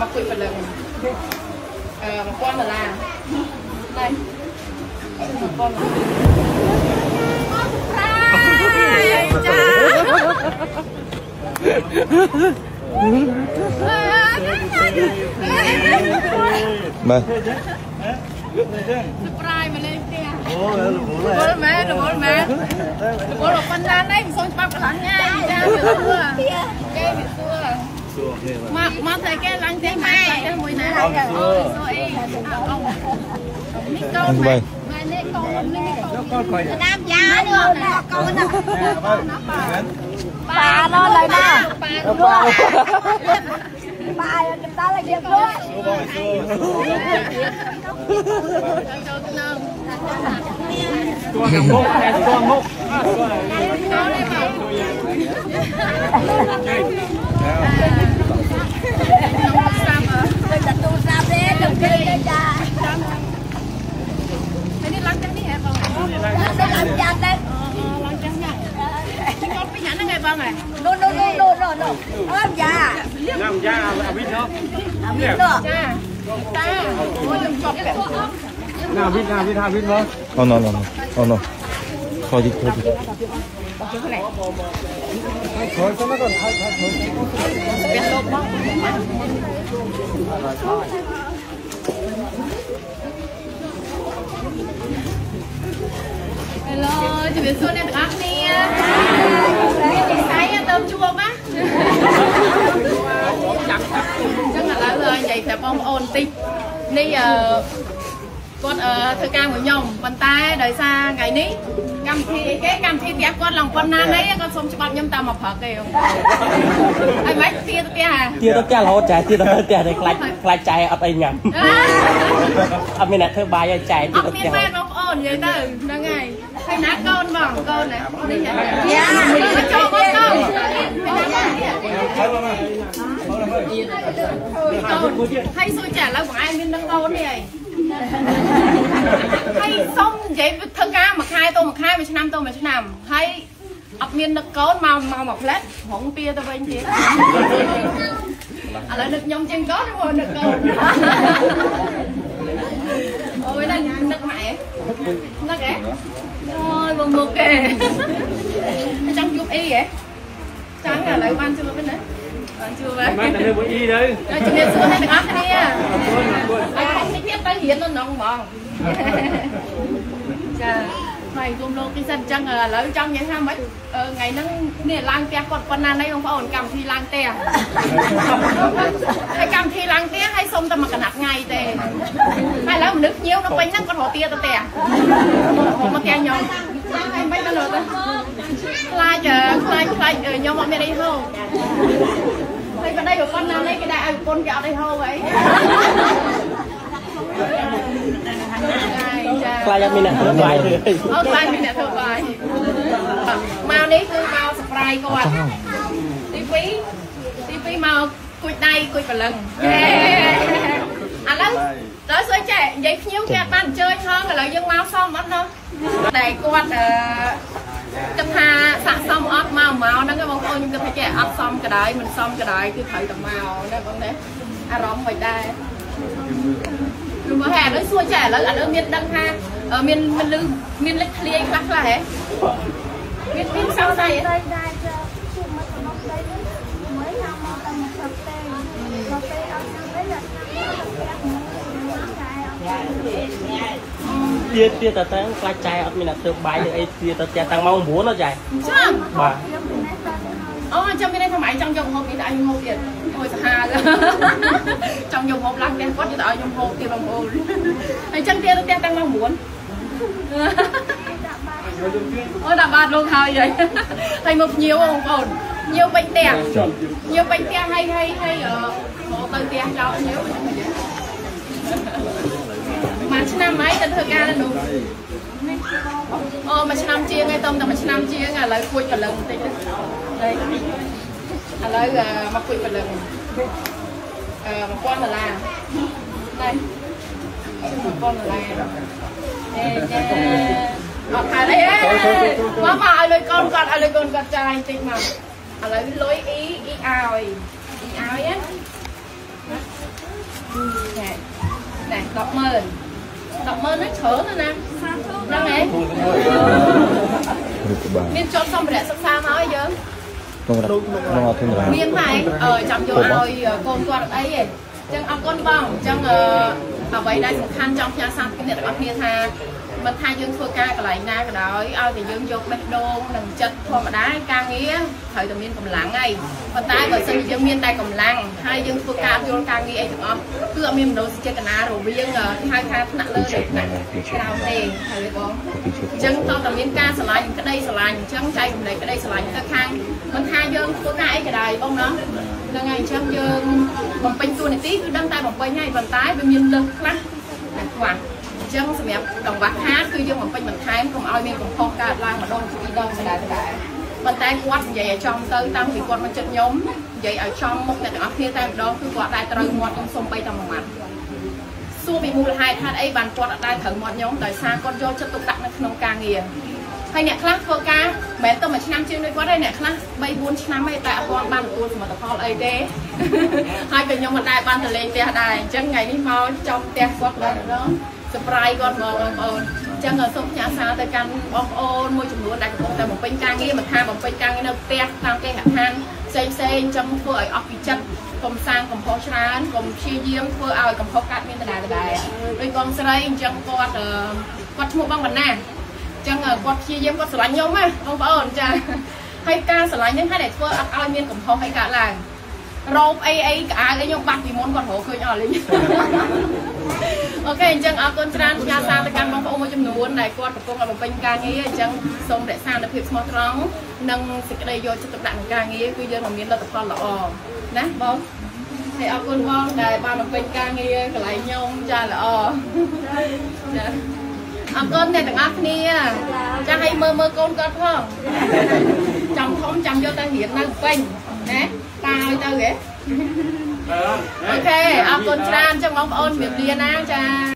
មកគួយព្រលឹងអឺ1000ដុល្លារ đây 1000ចាបាទ surprise មកលេងផ្ទះអូរវល់រវល់មែនរវល់មែនរវល់ប៉ុណ្ណានេះមិនសូវច្បាប់កន្លងថ្ងៃចាវាសួរគេវាសួរសួរគេ មកមកធ្វើគេឡើងទេម៉ែមួយណាអូអូអីមីកូនម៉ែនេះកូននេះកូនស្ដាប់យ៉ានេះកូនប៉ាឡោឡើយណាប៉ារួប៉ាយកតាឡើយយករួตัวงกตัวงกตัว ញ៉ាំហ្នឹងឯងបងហ៎នោះនោះនោះនោះនោះនោះអត់យ៉ាញ៉ាំយ៉ាអាវិធនោះអាមីនោះចាតាអូខ្ញុំជាប់ពាក់ណាវិធណាវិធណាវិធមកអូណូណូអូណូខោទីខោទីខលទៅ ទៅជួបណាចាំចាំអញ្ចឹងឥឡូវនិយាយប្រាប់បងប្អូនបន្តិចនេះអឺគាត់អឺធ្វើការមួយខ្ញុំប៉ុន្តែដោយសារថ្ងៃនេះកម្មវិធីអីគេកម្មវិធីផ្ទះគាត់ឡើងប៉ុណ្ណាណីគាត់សុំច្បាប់ខ្ញុំតាមមកព្រឹកទេហើយមិនទៀទៅផ្ទះហ่ะទៀតទៅផ្ទះរហូតចែកទៀតទៅផ្ទះតែខ្លាច់ខ្លាច់ចែកអត់អីញ៉ាំអត់មានអ្នកធ្វើបាយឲ្យចែកអទៀតត់ទៅផ្ទះមានមែនបងប្អូ ននិយាយទៅហ្នឹងហើយហើយណាកូនបងកូនណានេះយ៉ាចូលមកកូនហើយសួរចាឥឡូវបងឯងមាននឹងកូននេះហើយហើយសុំនិយាយធ្វើការមួយខែទៅមួយខែមួយឆ្នាំទៅមួយឆ្នាំហើយអត់មាននឹកកូនមកមកមកផ្លែតហងពៀទៅវិញទៀតឥឡូវនឹកខ្ញុំជាងកូនមកនឹកកូន អូយណានឹកម៉ែនឹកហ៎អូយបងមុខគេចង់ជួបអីហ៎ចង់ឥឡូវបានជួបវិញណាបានជួបហើយមិនតែលើមួយអ៊ីទៅ ជំរាបសួរអ្នកទាំងអស់គ្នាអរគុណអរគុណហើយខ្ញុំនេះទៀតទៅរៀននៅក្នុងហ្មងចាហើយគុំលោកទីសិនអញ្ចឹងឥឡូវចង់និយាយថាម៉េចថ្ងៃហ្នឹងនេះឡើងផ្ទះគាត់ប៉ុណ្ណាណីបងប្អូនកម្មវិធីឡើងផ្ទះហើយកម្មវិធីឡើងផ្ទះហើយសុំតែមួយកណាត់ថ្ងៃទេហើយឥឡូវមនុស្សញៀវនៅពេញហ្នឹងគាត់រកទាទៅផ្ទះមកផ្ទះខ្ញុំហើយមិនទៅលើទៅខ្លាចខ្លាចខ្លាចខ្ញុំអត់មានអីហូបហើយប្តីប្រពន្ធណានេះគេដាក់ឲ្យប្រពន្ធគេអត់អីហូបអី ខ្លាចអត់មានអ្នកធ្វើបាយទេអត់ខ្លាចមានអ្នកធ្វើបាយមកនេះគឺមកសប្រៃគាត់ទី2ទី2មកគួចដៃគួចព្រលឹងឥឡូវដល់សួរចេះនិយាយភ្ញៀវគេអត់បានអញ្ជើញហងឥឡូវយើងមកសមអត់ណោះតែគាត់អឺគិតថាស័កសមអត់មកមកហ្នឹងបងប្អូនខ្ញុំគិតថាចេះអត់សមក៏ដោយមិនសមក៏ដោយគឺត្រូវតែមកណាបងណាអារម្មណ៍មិនដែរគឺ មកហែឥឡូវសួរចេះឥឡូវឥឡូវមានដឹងថាមានមានលឺមានលេចធ្លាយខ្លះខ្លះហ៎មានមានសង្ស័យហ៎ đây đây cho chụp một cái móc đây mới làm một cái một cặp tê một tê ở trong đấy là năm ទៀតទៀតទៅទៅខ្លាចចែកអត់មានអ្នកធ្វើបាយឬអីទៀតទៅផ្ទះតាំងម៉ោង9ណាចែកចាំបាទ អូចាំមានន័យថាម៉ែចង់យកហូបនេះទៅឲ្យខ្ញុំហូបទៀតអូយសាហាវចង់យកហូបឡើងផ្ទះគាត់យកទៅឲ្យខ្ញុំហូបទៀតបងប្អូនហើយចឹងទៀតទៅផ្ទះតាំងម៉ោង9អូដាក់បាតលោកហើយហើយហើយមកភ្ញៀវបងប្អូនភ្ញៀវពេញផ្ទះភ្ញៀវពេញផ្ទះហើយហើយហើយមកទៅផ្ទះចោលភ្ញៀវមួយឆ្នាំហើយទៅ ធ្វើការនៅនោះអូមួយឆ្នាំជាងឯងតំតែមួយឆ្នាំជាងឥឡូវគួចកលឹងបន្តិចទៅហើយឥឡូវមកគួចកលឹងអឺ1000ដុល្លារនេះ1000ដុល្លារអេចាអត់ខាតអីហ៎មកមកឲ្យលុយកូនគាត់ឲ្យលុយកូនគាត់ចាយបន្តិចមកឥឡូវលុយអ៊ីអ៊ីឲ្យអ៊ីឲ្យណា100,000 100,000ហ្នឹងច្រើនណាស់ណាហ្នឹងឯងរូបក្បាលមានជាប់សម្ភារៈសិក្សាមកឲ្យយើងក្នុងរក្នុងអធិរាមានតែអឺចាំយកឲ្យកូនគាត់អីឯងអញ្ចឹងអរគុណបងអញ្ចឹងអឺអ្វីដែលសំខាន់ចង់ផ្ញើសារពីអ្នកទាំងអស់គ្នាថា មិនថាយើងធ្វើការកន្លែងណាក៏ដោយឲ្យតែយើងយកបេះដូងនិងចិត្តធម្មតាការងារត្រូវតែមានកម្លាំងហើយប៉ុន្តែបើសិនជាយើងមានតែកម្លាំងហើយយើងធ្វើការយល់ការងារអីទាំងអស់គឺអត់មានមនោសញ្ចេតនារវាងហៅថាថ្នាក់លើនិងថ្នាក់ក្រោមទេហើយបងអញ្ចឹងតើតើមានការឆ្លាញ់ក្តីឆ្លាញ់អញ្ចឹងចែកម្លែកក្តីឆ្លាញ់ទៅខាងមិនថាយើងធ្វើការអីក៏ដោយបងណាហ្នឹងហើយអញ្ចឹងយើងបំពេញតួនាទីគឺដឹងតែបំពេញហើយប៉ុន្តែវាមានលើសខ្លះតែខ្វះអ ញ្ចឹងសម្រាប់កង្វះខាតគឺយើងបំពេញបន្ថែមកុំឲ្យមានកំហុសកើតឡើងម្ដងពីរដងដដែលដដែលប៉ុន្តែគាត់និយាយឲ្យចំទៅតាំងពីគាត់មកចិត្តខ្ញុំនិយាយឲ្យចំមុខអ្នកទាំងអស់គ្នាតែម្ដងគឺគាត់ដែរត្រូវមាត់ខ្ញុំសុំបីតែមួយម៉ាត់សួរពីមូលហេតុហេតុអីបានគាត់អត់ដែលត្រូវមាត់ខ្ញុំដោយសារគាត់យកចិត្តទុកដាក់នៅក្នុងការងារហើយអ្នកខ្លះធ្វើការមិនមែនទៅមួយឆ្នាំជាងដូចគាត់ទេអ្នកខ្លះ3 4ឆ្នាំឯងតែអត់ទាន់បានទទួលសមិទ្ធផលអីទេហើយក៏ខ្ញុំមិនដែលបានទៅលេងផ្ទះដែរអញ្ចឹងថ្ងៃនេះមកចំផ្ទះគាត់ឡើងម្ដង surprise គាត់មកបងប្អូនអញ្ចឹងសូមផ្ញើសារទៅកាន់បងប្អូនមួយចំនួនដែលកំពុងតែបំពេញការងារមិនថាបំពេញការងារនៅផ្ទះតាមគេហដ្ឋានផ្សេងផ្សេងៗអញ្ចឹងធ្វើឲ្យអស់ពីចិត្តកុំសាងកំហុសច្រើនកុំព្យាយាមធ្វើឲ្យកំហុសកើតមានដដែលដដែលដូចបងស្រីអញ្ចឹងគាត់អឺគាត់ឈ្មោះបងបណ្ណាអញ្ចឹងគាត់ព្យាយាមគាត់ស្រឡាញ់ខ្ញុំណាបងប្អូនចាហើយការស្រឡាញ់ហ្នឹងហើយតែធ្វើអត់ឲ្យមានកំហុសអីកើតឡើងរោបអីអីកៅអៅអីខ្ញុំបាត់ពីមុនគាត់រកឃើញអស់លេង អូខេអញ្ចឹងអរគុណច្រើនផ្ញើសារទៅកាន់បងប្អូនមួយចំនួនដែលគាត់កំពុងតែបំពេញការងារអញ្ចឹងសូមរក្សានូវភាពស្មោះត្រង់និងសេចក្តីយកចិត្តទុកដាក់ក្នុងការងារគឺយើងនឹងមានលទ្ធផលល្អណាបងហើយអរគុណបងដែលបានបំពេញការងារកន្លែងខ្ញុំចាល្អចាអរគុណអ្នកទាំងអស់គ្នាចាឲ្យមើលមើលកូនគាត់ផងចាំធំចាំយកទៅរៀននៅពេញណាតាឲ្យទៅហ៎ អូខេអរគុណច្រើនចឹងបងប្អូនជំរាបលាណាចា